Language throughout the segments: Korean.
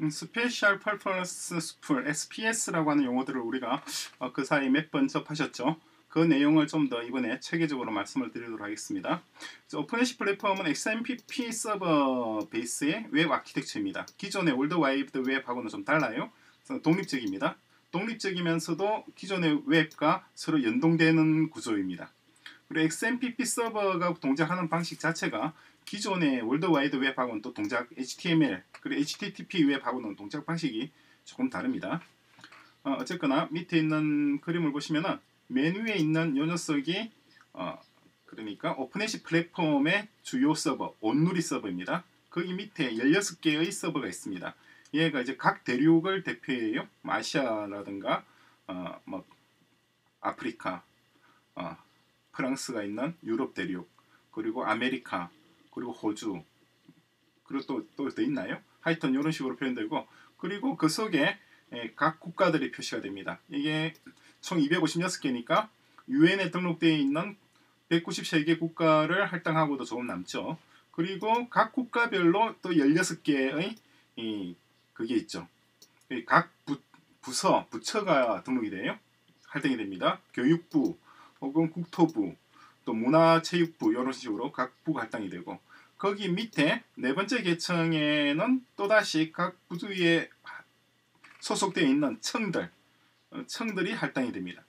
음, Special Purpose 수풀 SPS라고 하는 용어들을 우리가 어, 그 사이 몇 번 접하셨죠. 그 내용을 좀 더 이번에 체계적으로 말씀을 드리도록 하겠습니다. OpenHash 플랫폼은 XMPP 서버 베이스의 웹 아키텍처입니다. 기존의 월드 와이드 웹하고는 좀 달라요. 독립적입니다. 독립적이면서도 기존의 웹과 서로 연동되는 구조입니다. 그리고 XMPP 서버가 동작하는 방식 자체가 기존의 월드와이드 웹하고는 또 동작 HTML 그리고 HTTP 웹하고는 동작 방식이 조금 다릅니다. 어, 쨌거나 밑에 있는 그림을 보시면은 메뉴에 있는 요 녀석이 어, 그러니까 OpenHash 플랫폼의 주요 서버 온누리 서버입니다. 거기 밑에 16개의 서버가 있습니다. 얘가 이제 각 대륙을 대표해요. 뭐 아시아라든가 어, 뭐 아프리카, 어, 프랑스가 있는 유럽 대륙, 그리고 아메리카, 그리고 호주, 그리고 또또 있나요? 하여튼 이런 식으로 표현되고 그리고 그 속에 예, 각 국가들이 표시가 됩니다. 이게 총 256개니까 유엔에 등록되어 있는 193개 국가를 할당하고도 조금 남죠. 그리고 각 국가별로 또 16개의 이 그게 있죠. 각 부, 부서, 부처가 등록이 돼요. 할당이 됩니다. 교육부 혹은 국토부 또 문화체육부 이런 식으로 각 부가 할당이 되고 거기 밑에 네 번째 계층에는 또다시 각 부들에 소속되어 있는 청들, 어, 청들이 할당이 됩니다.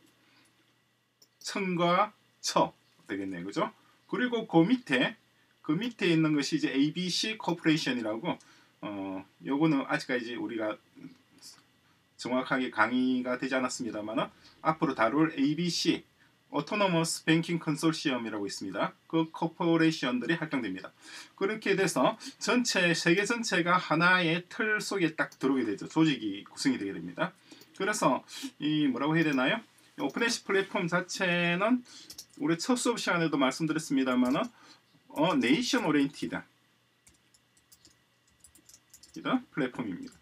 청과 처 되겠네요. 그죠? 그리고 그 밑에 그 밑에 있는 것이 이제 ABC 코퍼레이션이라고 어 요거는 아직까지 우리가 정확하게 강의가 되지 않았습니다만 앞으로 다룰 ABC Autonomous Banking Consortium이라고 있습니다. 그 corporation들이 활동됩니다. 그렇게 돼서 전체 세계 전체가 하나의 틀 속에 딱 들어오게 되죠. 조직이 구성이 되게 됩니다. 그래서 이 뭐라고 해야 되나요? OpenHash 플랫폼 자체는 우리 첫 수업 시간에도 말씀드렸습니다만은 어 nation oriented 플랫폼입니다.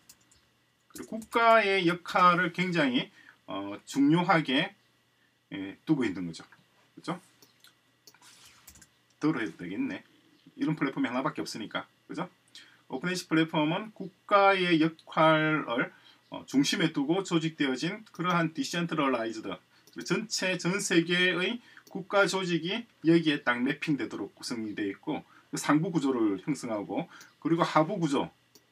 그리고 국가의 역할을 굉장히 어, 중요하게 예, 두고 있는 거죠. 그죠? 덜어 해도 되겠네. 이런 플랫폼이 하나밖에 없으니까. 그죠? OpenHash 플랫폼은 국가의 역할을 어, 중심에 두고 조직되어진 그러한 decentralized 전체 전 세계의 국가 조직이 여기에 딱 매핑되도록 구성이 되어 있고 그 상부 구조를 형성하고 그리고 하부 구조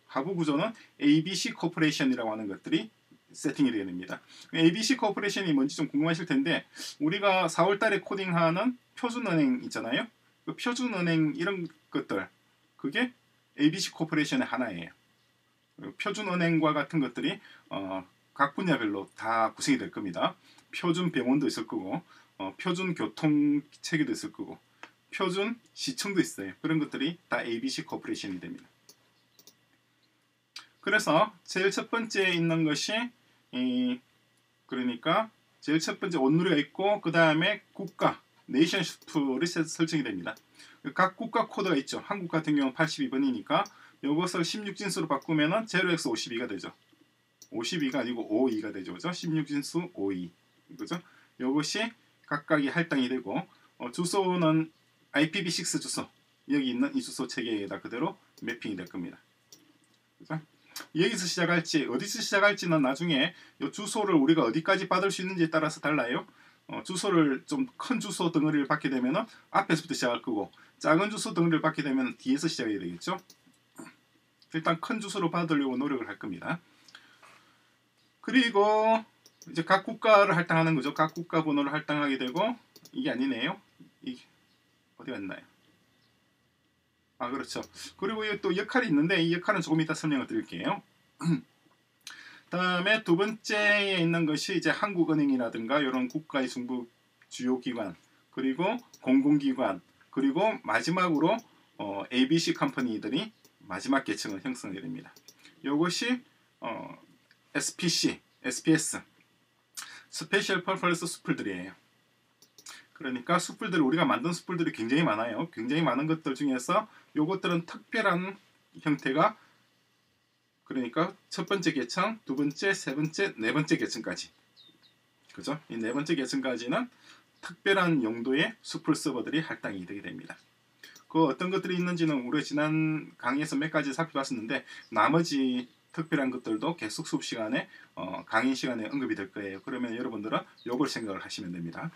하부 구조는 ABC 코퍼레이션이라고 하는 것들이 세팅이 되게 됩니다. ABC 코퍼레이션이 뭔지 좀 궁금하실 텐데 우리가 4월 달에 코딩하는 표준은행 있잖아요. 그 표준은행 이런 것들 그게 ABC 코퍼레이션의 하나예요. 표준은행과 같은 것들이 어, 각 분야별로 다 구성이 될 겁니다. 표준 병원도 있을 거고 어, 표준 교통 체계도 있을 거고 표준 시청도 있어요. 그런 것들이 다 ABC 코퍼레이션이 됩니다. 그래서 제일 첫 번째 있는 것이 이 그러니까 제일 첫 번째 온누리가 있고 그 다음에 국가 nation 수풀로 설정이 됩니다. 각 국가 코드가 있죠. 한국 같은 경우는 82번이니까 이것을 16진수로 바꾸면은 0x 52가 되죠. 52가 아니고 52가 되죠. 그죠? 16진수 52. 그죠? 이것이 각각이 할당이 되고 어, 주소는 IPv6 주소 여기 있는 이 주소 체계에다 그대로 매핑이 될 겁니다. 그죠? 여기서 시작할지 어디서 시작할지는 나중에 이 주소를 우리가 어디까지 받을 수 있는지에 따라서 달라요. 어, 주소를 좀 큰 주소 덩어리를 받게 되면 앞에서부터 시작할 거고 작은 주소 덩어리를 받게 되면 뒤에서 시작해야 되겠죠. 일단 큰 주소로 받으려고 노력을 할 겁니다. 그리고 이제 각 국가를 할당하는 거죠. 각 국가 번호를 할당하게 되고 이게 아니네요. 이 어디 갔나요? 아 그렇죠. 그리고 또 역할이 있는데 이 역할은 조금 이따 설명을 드릴게요. 다음에 두 번째에 있는 것이 이제 한국은행이라든가 이런 국가의 정부 주요 기관 그리고 공공기관 그리고 마지막으로 어, ABC 컴퍼니들이 마지막 계층을 형성하게 됩니다. 이것이 어, SPC, SPS Special Purpose 수풀들이에요. 그러니까 수풀들 우리가 만든 수풀들이 굉장히 많아요. 굉장히 많은 것들 중에서 요것들은 특별한 형태가 그러니까 첫 번째 계층, 두 번째, 세 번째, 네 번째 계층까지 그죠? 이 네 번째 계층까지는 특별한 용도의 숯불 서버들이 할당이 되게 됩니다. 그 어떤 것들이 있는지는 우리 지난 강의에서 몇 가지 살펴봤었는데 나머지 특별한 것들도 계속 수업 시간에 어, 강의 시간에 언급이 될 거예요. 그러면 여러분들은 요걸 생각을 하시면 됩니다.